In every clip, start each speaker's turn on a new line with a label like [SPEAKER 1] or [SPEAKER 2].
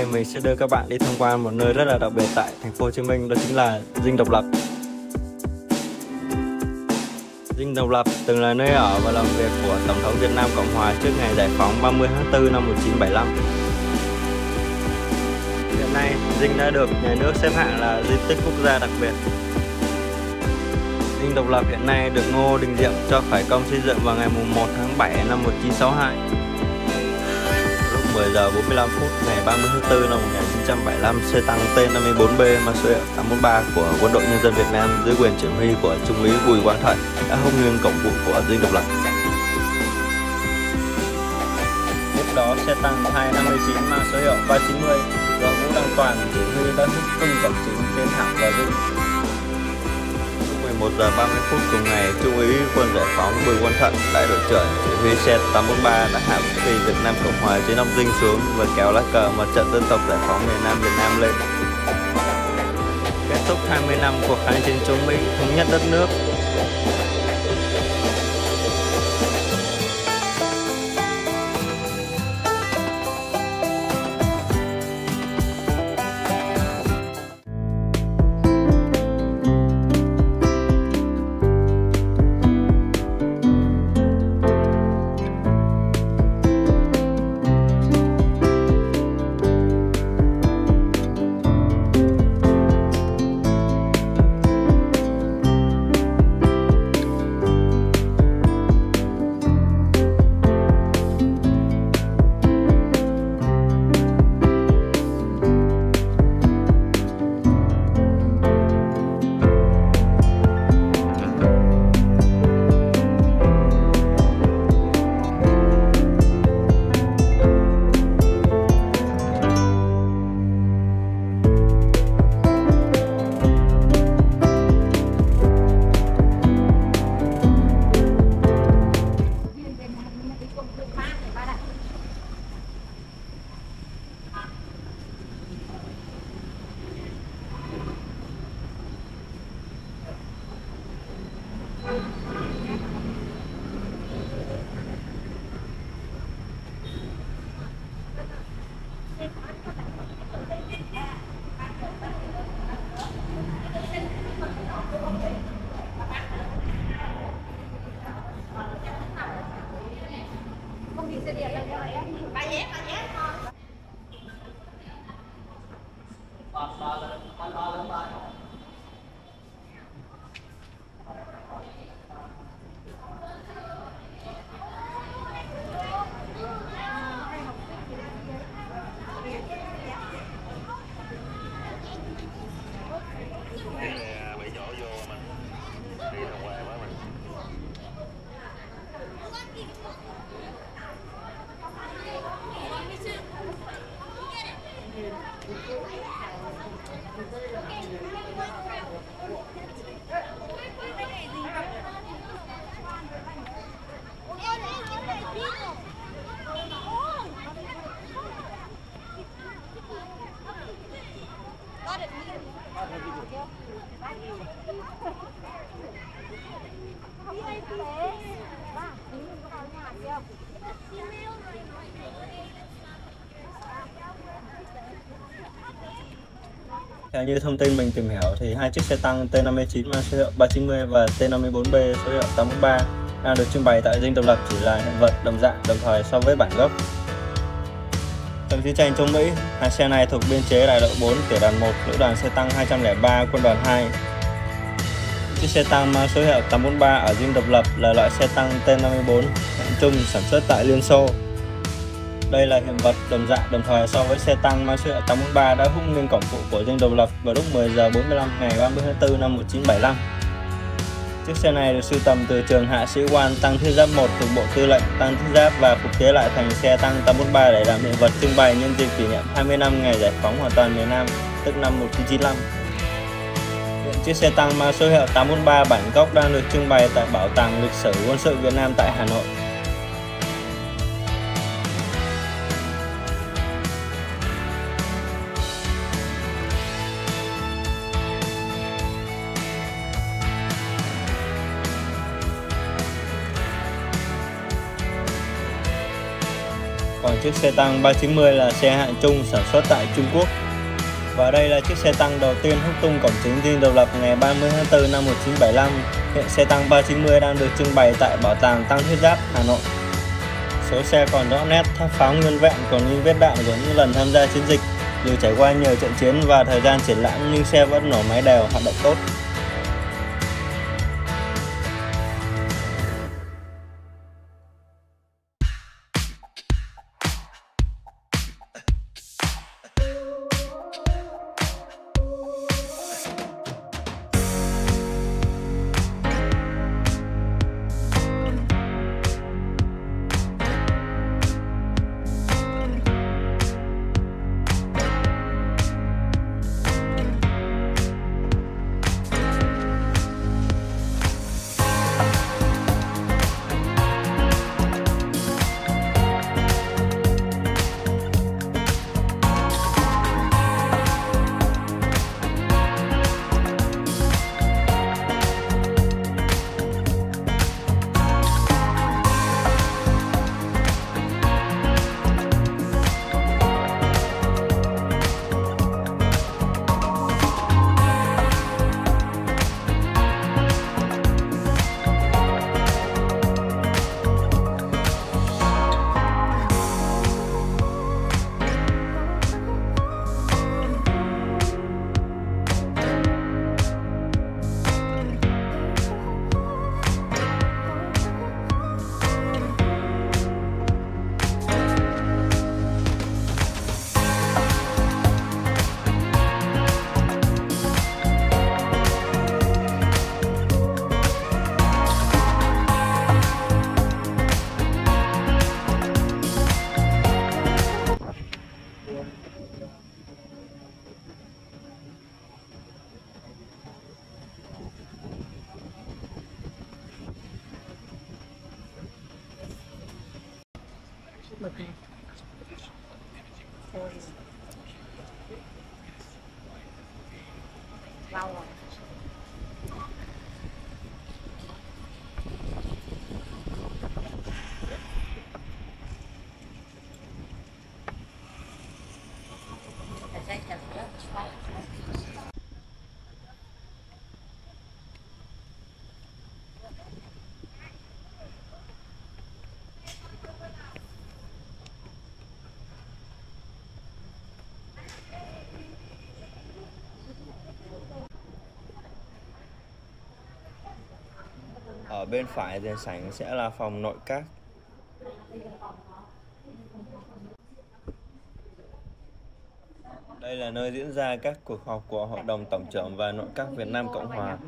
[SPEAKER 1] nay mình sẽ đưa các bạn đi tham quan một nơi rất là đặc biệt tại thành phố Hồ Chí Minh đó chính là Dinh Độc Lập. Dinh Độc Lập từng là nơi ở và làm việc của Tổng thống Việt Nam Cộng Hòa trước ngày giải phóng 30 tháng 4 năm 1975. Hiện nay, Dinh đã được nhà nước xếp hạng là di tích quốc gia đặc biệt. Dinh Độc Lập hiện nay được Ngô Đình Diệm cho khởi công xây dựng vào ngày 1 tháng 7 năm 1962. 10 giờ 45 phút ngày 30 tháng 4 năm 1975, xe tăng T-54B mang số hiệu 843 của Quân đội Nhân dân Việt Nam dưới quyền chỉ huy của Trung úy Bùi Quang Thận đã hông nghiêng cổng vụ của Dinh Độc Lập. Tiếp đó, xe tăng 259 mang số hiệu 390 do Vũ Đăng Toàn chỉ huy đã hút tung cổng chính trên thẳng vào Dinh 11 giờ 30 phút cùng ngày, Trung úy quân giải phóng Bùi Quang Thận, đại đội trưởng chỉ huy xe 843 đã hạ vũ khí Việt Nam Cộng Hòa trên Nam Dinh xuống và kéo lá cờ mặt trận dân tộc giải phóng miền Nam Việt Nam lên. Kết thúc 20 năm cuộc kháng chiến chống Mỹ thống nhất đất nước, Theo như thông tin mình tìm hiểu thì hai chiếc xe tăng T59 mang số hiệu 390 và T54B số hiệu 843 đang được trưng bày tại Dinh Độc Lập chỉ là hiện vật đồng dạng đồng thời so với bản gốc. Trong chiến tranh chống Mỹ, hai xe này thuộc biên chế đại đội 4 tiểu đoàn 1 lữ đoàn xe tăng 203 quân đoàn 2. Chiếc xe tăng mang số hiệu 843 ở Dinh Độc Lập là loại xe tăng T54 hạng trung sản xuất tại Liên Xô. Đây là hiện vật đồng dạng đồng thời so với xe tăng mang số hiệu 843 đã hút lên cổng phụ của Dinh Độc Lập vào lúc 10 giờ 45 ngày 30 tháng 4 năm 1975. Chiếc xe này được sưu tầm từ trường hạ sĩ quan tăng thiết giáp 1 thuộc Bộ Tư lệnh tăng thiết giáp và phục chế lại thành xe tăng 843 để làm hiện vật trưng bày nhân dịp kỷ niệm 20 năm ngày giải phóng hoàn toàn miền Nam, tức năm 1995. Hiện chiếc xe tăng mang số hiệu 843 bản gốc đang được trưng bày tại Bảo tàng Lịch sử Quân sự Việt Nam tại Hà Nội. Chiếc xe tăng 390 là xe hạng trung sản xuất tại Trung Quốc. Và đây là chiếc xe tăng đầu tiên húc tung cổng chính dinh độc lập ngày 30 tháng 4 năm 1975. Hiện xe tăng 390 đang được trưng bày tại Bảo tàng Tăng Thiết Giáp, Hà Nội. Số xe còn rõ nét, tháp pháo nguyên vẹn còn những vết đạn của những lần tham gia chiến dịch. Dù trải qua nhiều trận chiến và thời gian triển lãm nhưng xe vẫn nổ máy đều, hoạt động tốt. Ở bên phải tiền sảnh sẽ là phòng nội các. Đây là nơi diễn ra các cuộc họp của Hội đồng Tổng trưởng và Nội các Việt Nam Cộng Hòa.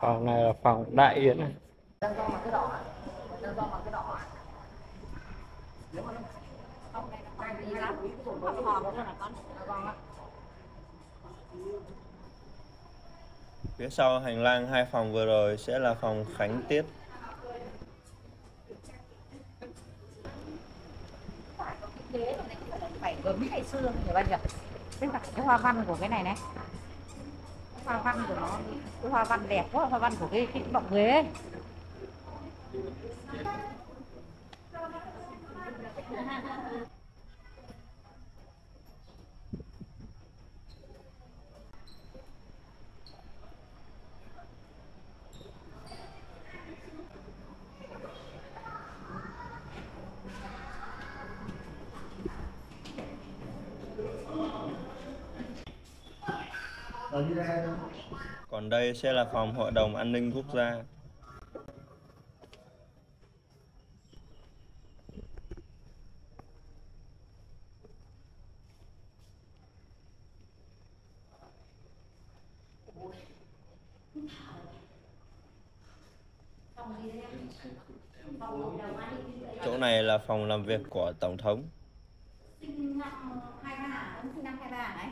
[SPEAKER 1] Phòng này là phòng đại yến này.
[SPEAKER 2] đang nếu mà không này đi lắm là con là con á
[SPEAKER 1] Phía sau hành lang hai phòng vừa rồi sẽ là phòng khánh tiết.
[SPEAKER 2] phải gấm ngày xưa người ta nhật tức là cái hoa văn của cái này này hoa văn của nó, cái hoa văn đẹp quá, hoa văn của cái cái bọc ghế ấy.
[SPEAKER 1] Còn đây sẽ là phòng Hội đồng An ninh Quốc gia. Chỗ này là phòng làm việc của Tổng thống.
[SPEAKER 2] sinh năm 23 ông sinh năm 23 này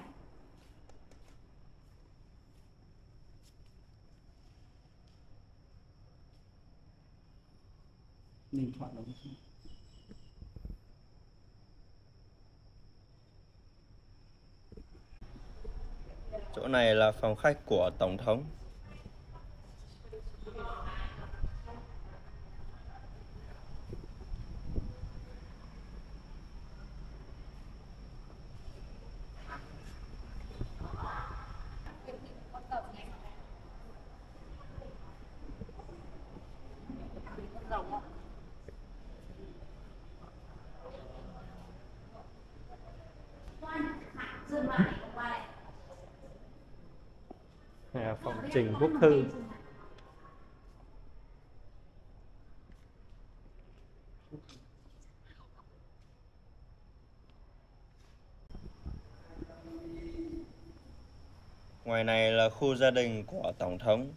[SPEAKER 3] Ninh đúng?
[SPEAKER 1] Chỗ này là phòng khách của Tổng thống. Trình Quốc Thư. Ngoài này là khu gia đình của Tổng thống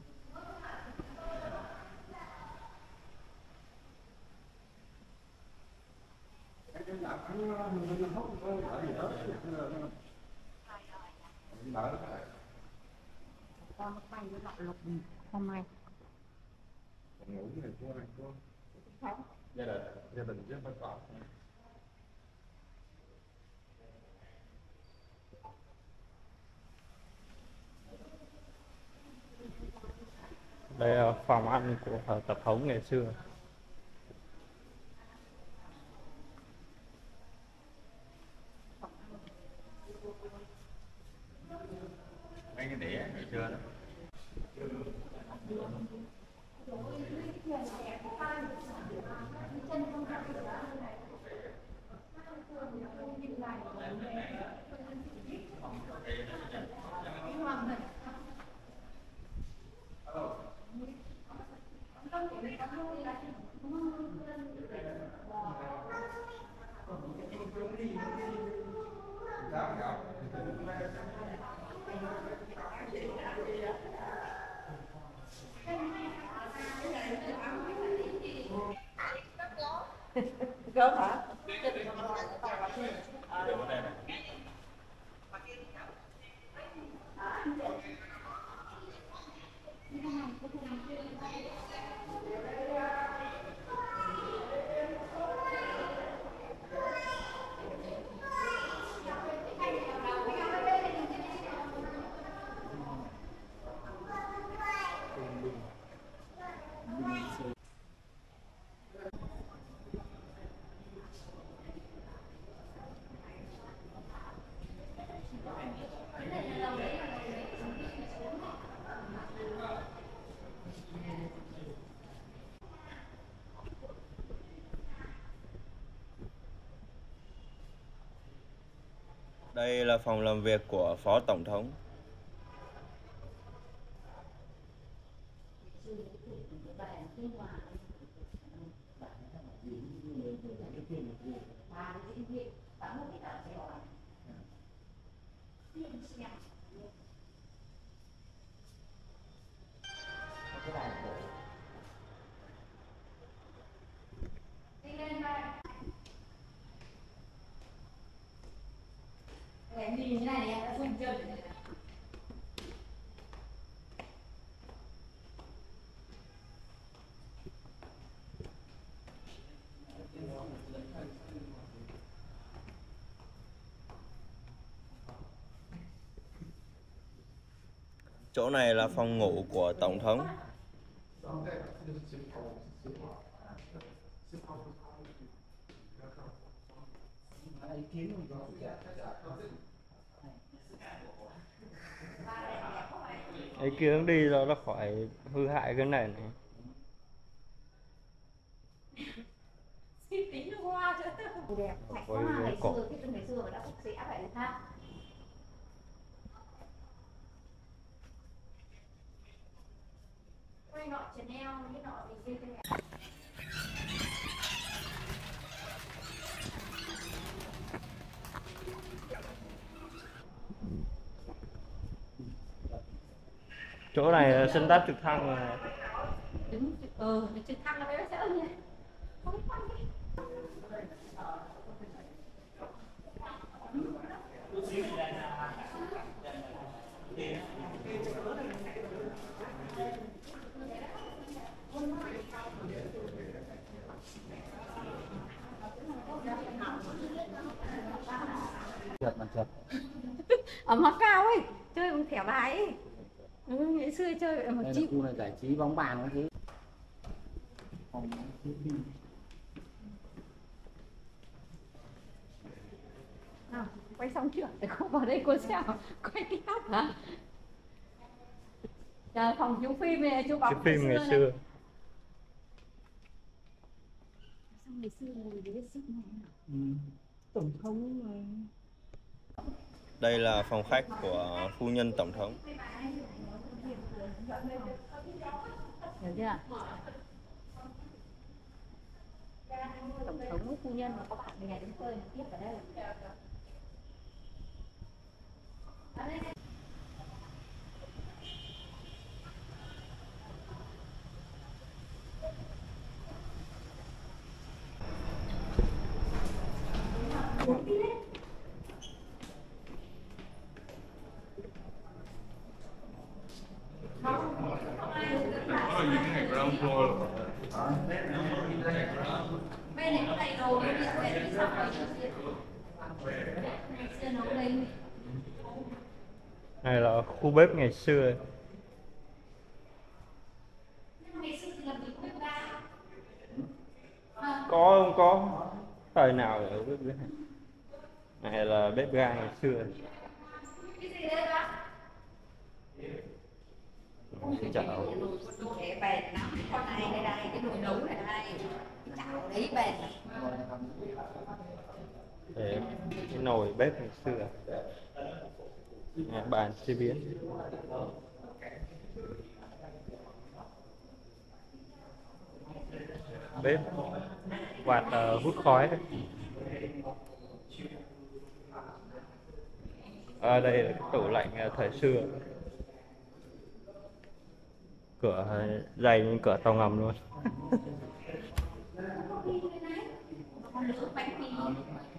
[SPEAKER 2] con nó quay với lọ lục hôm nay còn
[SPEAKER 3] ngủ này cô này cô gia đình gia đình chứ phải con
[SPEAKER 1] Đây là phòng ăn của ờ, tập thống ngày xưa.
[SPEAKER 3] Mấy cái đĩa ngày xưa đó.
[SPEAKER 1] Go, là phòng làm việc của Phó Tổng thống
[SPEAKER 2] Em đi như này này em đã dùng chân này này.
[SPEAKER 1] Chỗ này là phòng ngủ của Tổng thống. Ý kiến đi cho nó khỏi hư hại cái này này.
[SPEAKER 2] Xin tính hoa chứ. Đẹp quá
[SPEAKER 1] cái
[SPEAKER 2] ngày xưa cái ngày xưa đã phục sẽ phải ha quay nọ Chanel cái nọ kia cái
[SPEAKER 1] Chỗ này là sân đáp trực thăng mà.
[SPEAKER 2] Đứng ờ ừ, trực thăng nó mới sẽ như
[SPEAKER 4] trượt mà trượt.
[SPEAKER 2] Ở mặt cao ấy chơi bằng thẻ bài ấy. Ừ, ngày xưa chơi ở
[SPEAKER 4] là
[SPEAKER 2] chim
[SPEAKER 4] khu này giải trí bóng bàn các thứ. Phòng
[SPEAKER 2] nào quay xong chưa? Để cô vào đây cô xem. Quay tiếp hả? Chờ phòng chiếu phim này chú bóng
[SPEAKER 1] Cái phim ngày
[SPEAKER 2] này.
[SPEAKER 1] xưa.
[SPEAKER 2] Xong ngày xưa là cái sức này.
[SPEAKER 4] Ừ. tổng thống mà
[SPEAKER 1] đây là phòng khách của phu nhân Tổng thống.
[SPEAKER 2] Hiểu chưa? Tổng thống phu nhân. có bạn bè đến chơi tiếp ở đây
[SPEAKER 3] Đó là những cái ground floor rồi.
[SPEAKER 2] bên này có đầy đồ cái điện về cái xong rồi ngày xưa nấu đây
[SPEAKER 5] này khu bếp ngày xưa.
[SPEAKER 2] Có
[SPEAKER 5] không có? Thời nào ở bếp ga này là bếp ga ngày xưa?
[SPEAKER 2] Cái bền lắm con này đây đây cái nồi nấu này đây chảo đấy bền.
[SPEAKER 5] Để cái nồi bếp ngày xưa. Bàn chế biến. Bếp. Quạt ờ, hút khói. À, đây là cái tủ lạnh ờ, thời xưa. Cửa dày như cửa tàu ngầm luôn.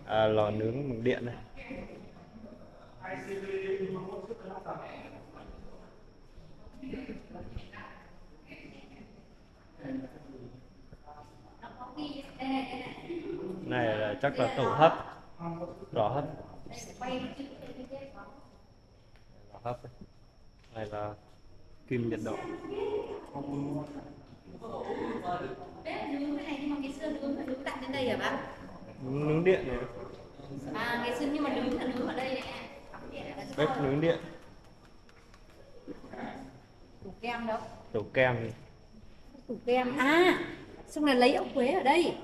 [SPEAKER 5] À, lò nướng bằng điện này
[SPEAKER 2] nó có ghi đây này
[SPEAKER 5] là chắc là tủ hấp. Lò hấp. Lò hấp này. là kim nhiệt độ.
[SPEAKER 2] Bếp nướng cái này nhưng mà ngày xưa nướng phải nướng đặt đến đây hả bác
[SPEAKER 5] nướng điện này
[SPEAKER 2] à ngày xưa nhưng mà nướng là nướng ở đây. này
[SPEAKER 5] bếp nướng điện.
[SPEAKER 2] Tủ kem đâu?
[SPEAKER 5] Tủ kem.
[SPEAKER 2] Tủ kem. À xong là lấy ốc quế ở đây.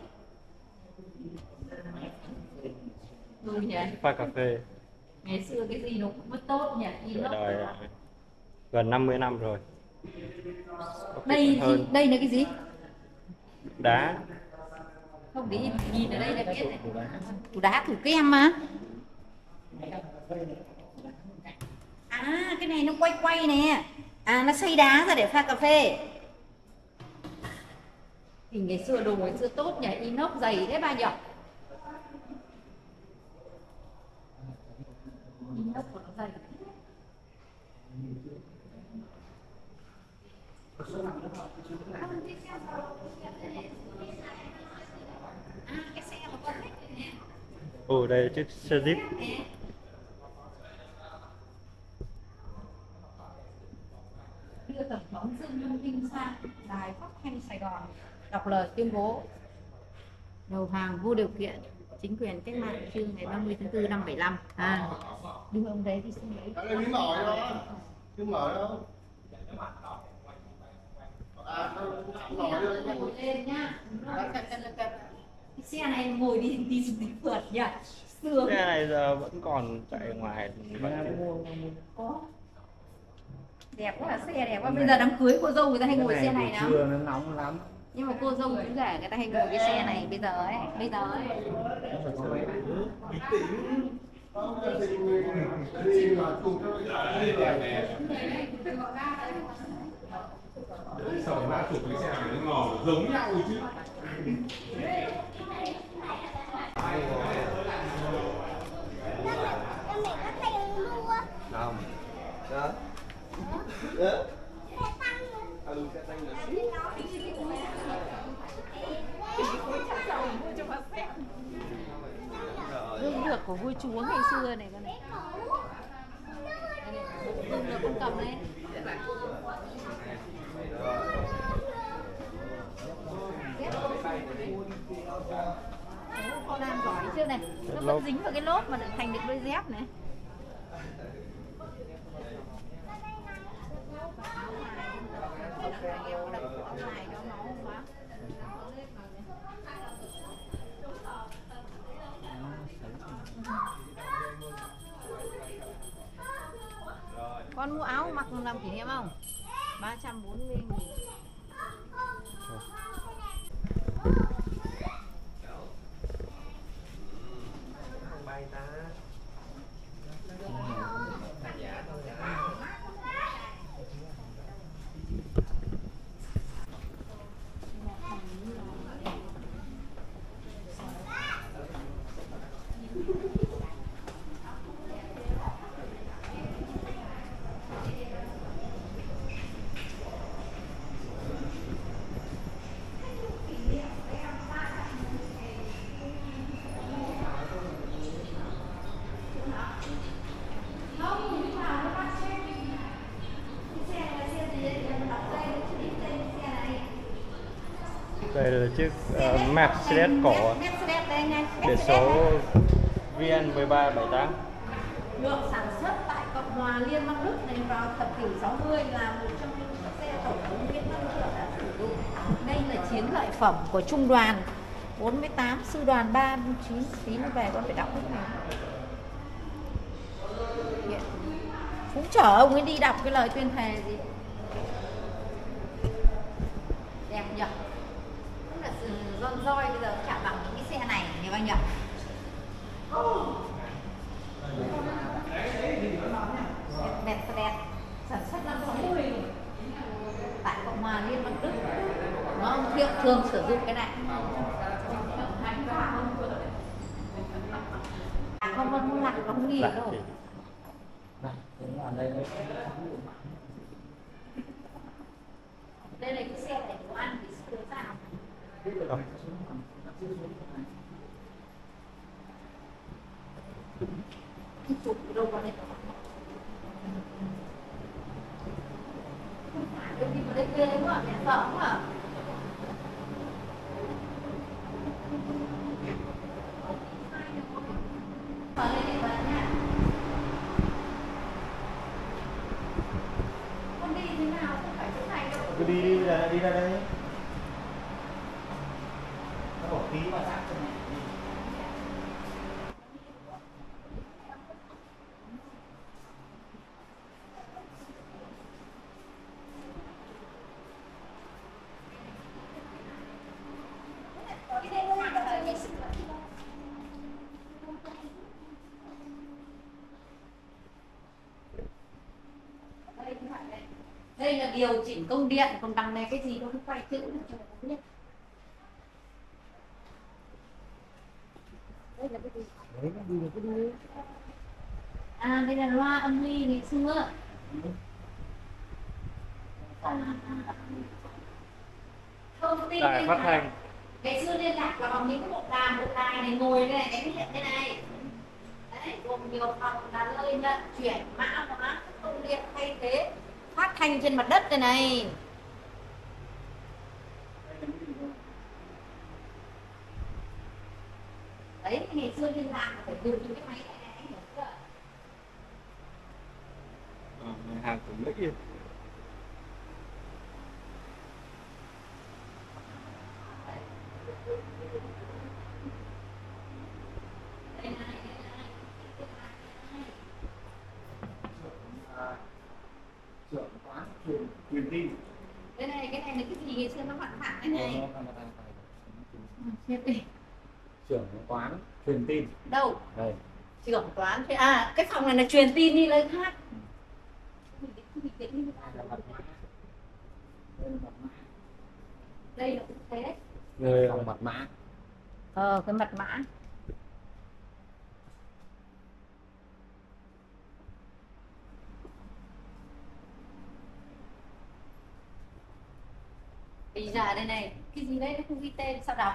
[SPEAKER 2] Ừ nhỉ?
[SPEAKER 5] Pha cà phê.
[SPEAKER 2] Ngày xưa cái gì nó cũng mất tốt nhỉ?
[SPEAKER 5] Ở đời à, gần 50 năm rồi. Có
[SPEAKER 2] đây
[SPEAKER 5] hơn.
[SPEAKER 2] đây là cái gì?
[SPEAKER 5] Đá.
[SPEAKER 2] Không để nhìn ở đây là biết này. tủ đá tủ kem mà à cái này nó quay quay nè. À nó xây đá ra để pha cà phê. Thì ngày xưa đồ ngày xưa tốt nhỉ inox dày thế ba nhỉ? Inox của nó dày.
[SPEAKER 5] Ồ đây chiếc xe jeep
[SPEAKER 2] đưa tổng thống Dương Văn Vinh sang đài phát thanh Sài Gòn đọc lời tuyên bố. Đầu hàng vô điều kiện chính quyền cách mạng trương ngày 30 tháng 4 năm 75 à. Đưa ông đấy đi xuống đấy
[SPEAKER 3] Cái miếng mỏi đó. Miếng mỏi đó. À, nó mỏi đó.
[SPEAKER 2] ngồi lên nhá cái xe này ngồi đi đi đi phượt nhỉ?
[SPEAKER 5] Xe này giờ vẫn còn chạy ngoài vẫn
[SPEAKER 2] có đẹp quá là xe đẹp quá. Bây giờ đám cưới cô dâu người ta hay ngồi xe này lắm
[SPEAKER 4] nó nóng lắm.
[SPEAKER 2] Nhưng mà cô dâu cũng rẻ người ta hay ngồi cái xe này. Bây giờ ấy bây giờ ấy.
[SPEAKER 3] Sợ má chụp cái xe này nó ngỏ giống nhau chứ.
[SPEAKER 2] Của vua chúa ngày xưa này con này. Con cầm lên. Con làm giỏi chưa này? Nó vẫn dính vào cái lốp mà được thành được đôi dép này con mua áo mặc làm kỷ niệm không? 340 nghìn
[SPEAKER 1] đây là chiếc uh, Mercedes cổ biển số VN 1378
[SPEAKER 2] được sản xuất tại Cộng hòa Liên bang Đức này vào thập kỷ 60 là một trong những xe tổng thống Liên bang Đức đã sử dụng. Đây là chiến lợi phẩm của trung đoàn 48 sư đoàn 39 tí nó về con phải đọc cái này. Phúng chở ông ấy đi đọc cái lời tuyên thệ gì. Đẹp nhỉ? Đúng ron roi bây giờ chả bằng những cái xe này nhỉ anh nhỉ? Mercedes sản xuất năm 60 tại Cộng hòa Liên bang Đức. Nó thiệu thường sử dụng cái này. Không không không nặng không nghỉ đâu
[SPEAKER 4] Đây, là
[SPEAKER 2] cái xe này của anh
[SPEAKER 1] Rồi.
[SPEAKER 2] chụp đâu vào đây Đừng đi vào đây ghê quá, mẹ sợ quá Vào đây đi vào nha Con đi thế nào không phải chỗ này đâu
[SPEAKER 1] cứ đi đi ra đi ra đây
[SPEAKER 4] Nó bỏ khí vào sát trong này.
[SPEAKER 2] đây là điều chỉnh công điện còn đằng này cái gì đâu không quay chữ nữa cho nó biết đây là cái gì?
[SPEAKER 4] Đấy, nó đi được cái đi.
[SPEAKER 2] à đây là loa âm ly ngày xưa. Thông tin
[SPEAKER 1] đài phát thanh.
[SPEAKER 2] ngày xưa liên lạc là bằng những cái bộ đàm bộ đài này ngồi đây này cái hiện thế này. Đấy gồm nhiều phòng là nơi nhận chuyển mã hóa công điện thay thế phát thanh trên mặt đất đây này. Đấy ngày xưa liên lạc phải dùng cái máy này này anh hiểu chưa?
[SPEAKER 1] Ờ, hàng gì
[SPEAKER 2] đây này đây này
[SPEAKER 4] Trưởng quán truyền tin.
[SPEAKER 2] đây này cái này là cái gì ngày xưa nó phản phản đây này
[SPEAKER 4] Nó- nó- nó- nó-
[SPEAKER 2] Chết đi.
[SPEAKER 4] Trưởng quán truyền tin.
[SPEAKER 2] đâu
[SPEAKER 4] Đây.
[SPEAKER 2] trưởng toán thế à cái phòng này là truyền tin đi lên khác
[SPEAKER 4] Đây là
[SPEAKER 2] cũng thế đấy
[SPEAKER 4] Người phòng mật mã.
[SPEAKER 2] ờ cái mật mã bây giờ đây này. Cái gì đấy? Nó không ghi tên. Sao đọc?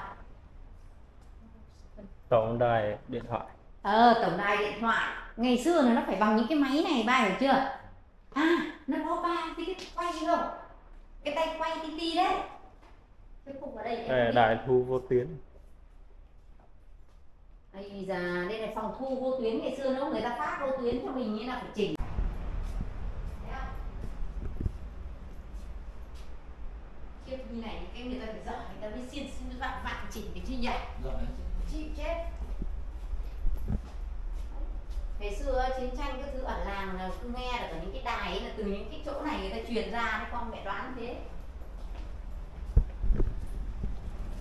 [SPEAKER 1] Tổng đài điện thoại.
[SPEAKER 2] Ờ tổng đài điện thoại. Ngày xưa là nó phải bằng những cái máy này ba hiểu chưa? À nó có ba cái quay không? Cái tay quay tí ti đấy. Cái khung ở đây
[SPEAKER 1] đây đài thu vô tuyến.
[SPEAKER 2] Bây giờ đây là phòng thu vô tuyến. Ngày xưa nữa người ta phát vô tuyến cho mình như là phải chỉnh Thấy không? Khiếp như này cái người ta phải dở người ta mới xiên xiên vạn vạn chỉnh được chứ nhỉ
[SPEAKER 4] Rồi.
[SPEAKER 2] chịu chết ngày xưa chiến tranh cái thứ ở làng là cứ nghe được ở những cái đài ấy là từ những cái chỗ này người ta truyền ra đấy con mẹ đoán thế.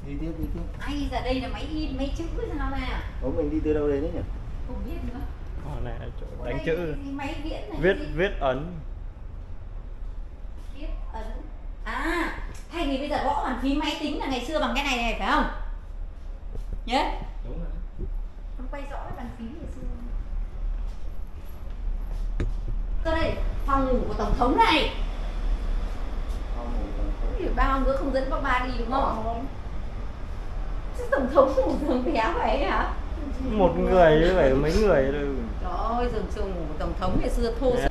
[SPEAKER 4] Đi tiếp đi tiếp.
[SPEAKER 2] Ai giờ đây là máy in mấy chữ sao nè
[SPEAKER 4] Ủa mình đi từ đâu đến đấy nhỉ?
[SPEAKER 2] Không biết nữa.
[SPEAKER 5] Ờ, này là chỗ
[SPEAKER 2] Ở
[SPEAKER 5] đánh
[SPEAKER 2] đây
[SPEAKER 5] chữ.
[SPEAKER 2] cái máy viết này
[SPEAKER 5] viết
[SPEAKER 2] gì?
[SPEAKER 5] viết ấn.
[SPEAKER 2] Viết ấn. À thay vì bây giờ gõ bàn phím máy tính là ngày xưa bằng cái này này phải không? Nhớ.
[SPEAKER 6] Đúng rồi.
[SPEAKER 2] Không quay rõ cái bàn phím ngày xưa cơ đây phòng ngủ của tổng thống này. Thì bao nữa không dẫn bác ba đi đúng không? Chứ tổng thống ngủ giường bé vậy hả?
[SPEAKER 5] Một người phải mấy người đâu
[SPEAKER 2] trời ơi giường ngủ của tổng thống ngày xưa thô
[SPEAKER 5] Dạ.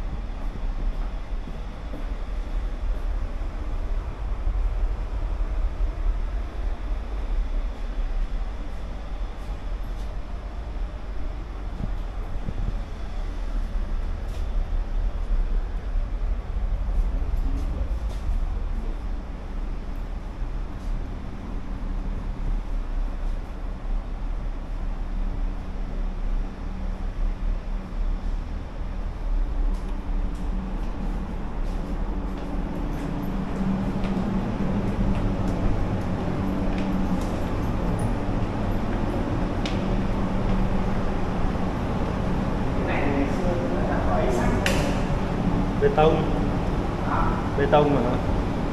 [SPEAKER 4] cái này ngày xưa nó là khỏi sắt
[SPEAKER 5] bê tông. Bê tông mà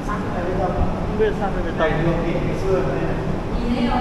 [SPEAKER 4] sắt giờ
[SPEAKER 5] không biết sao bê
[SPEAKER 4] này
[SPEAKER 5] tông
[SPEAKER 4] ngày xưa này
[SPEAKER 2] nhìn thấy rồi